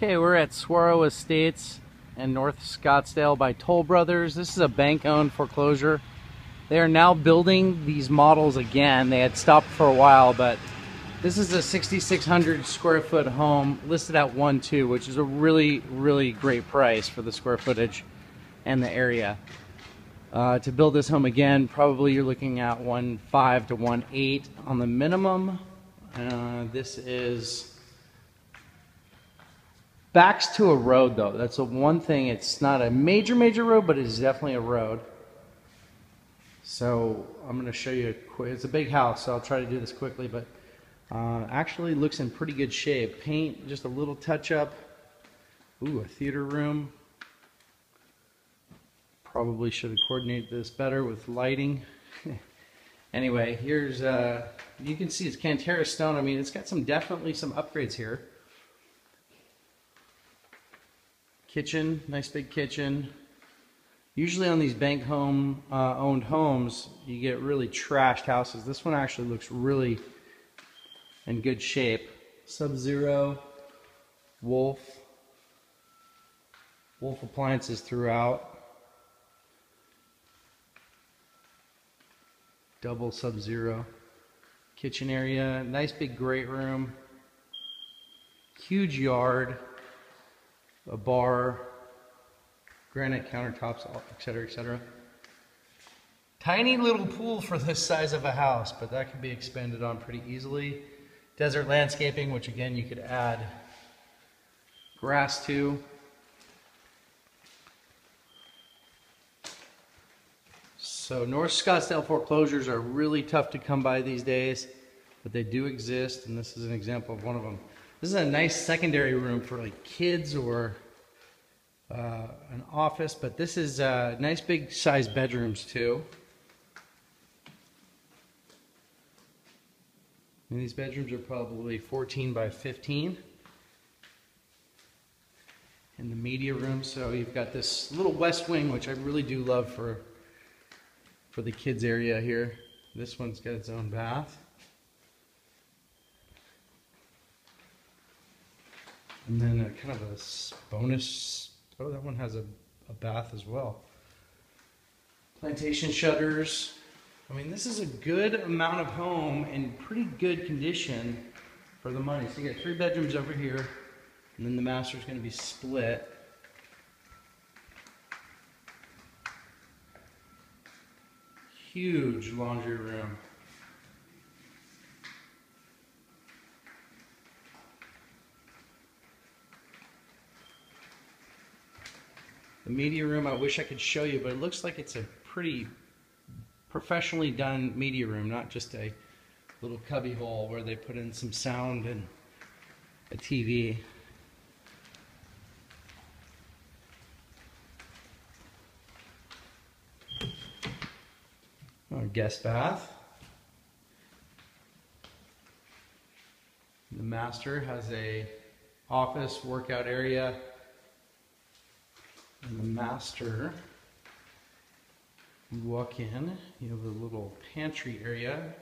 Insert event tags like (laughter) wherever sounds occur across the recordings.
Okay, we're at Saguaro Estates in North Scottsdale by Toll Brothers. This is a bank-owned foreclosure. They are now building these models again. They had stopped for a while, but this is a 6,600 square foot home listed at 1.2, which is a really, really great price for the square footage and the area. Uh, to build this home again, probably you're looking at 1.5 to 1.8 on the minimum. Uh, this is backs to a road though. That's the one thing. It's not a major, major road, but it is definitely a road. So I'm going to show you. A quick, it's a big house, so I'll try to do this quickly. But uh, actually looks in pretty good shape. Paint, just a little touch up. Ooh, a theater room. Probably should have coordinated this better with lighting. (laughs) anyway, here's, uh, you can see it's Cantera stone. I mean, it's got some, definitely some upgrades here. Kitchen, nice big kitchen. Usually on these bank home uh, owned homes, you get really trashed houses. This one actually looks really in good shape. Sub-Zero, Wolf, Wolf appliances throughout. Double Sub-Zero. Kitchen area, nice big great room. Huge yard a bar, granite countertops, etc., etc. Tiny little pool for this size of a house, but that can be expanded on pretty easily. Desert landscaping, which again you could add grass to. So North Scottsdale foreclosures are really tough to come by these days, but they do exist, and this is an example of one of them. This is a nice secondary room for like kids or uh, an office, but this is uh, nice big size bedrooms too. And these bedrooms are probably 14 by 15 in the media room. So you've got this little west wing, which I really do love for for the kids area here. This one's got its own bath. And then a kind of a bonus, oh, that one has a, a bath as well. Plantation shutters. I mean, this is a good amount of home in pretty good condition for the money. So you got three bedrooms over here, and then the master is going to be split. Huge laundry room. The media room, I wish I could show you, but it looks like it's a pretty professionally done media room, not just a little cubby hole where they put in some sound and a TV. Oh, guest bath. The master has a office workout area and the master, you walk in, you have a little pantry area.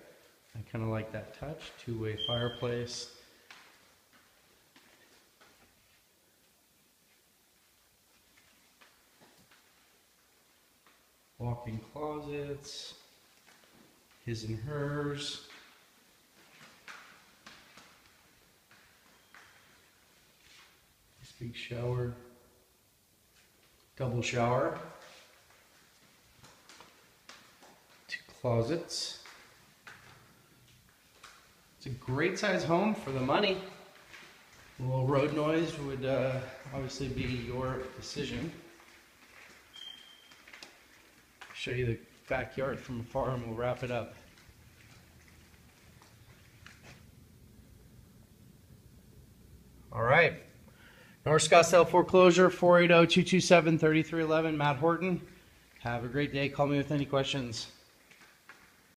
I kind of like that touch, two-way fireplace. Walk-in closets, his and hers. This big shower double shower, two closets. It's a great size home for the money. A little road noise would uh, obviously be your decision. Show you the backyard from afar and we'll wrap it up. North Scottsdale Foreclosure, 480-227-3311, Matt Horton. Have a great day. Call me with any questions.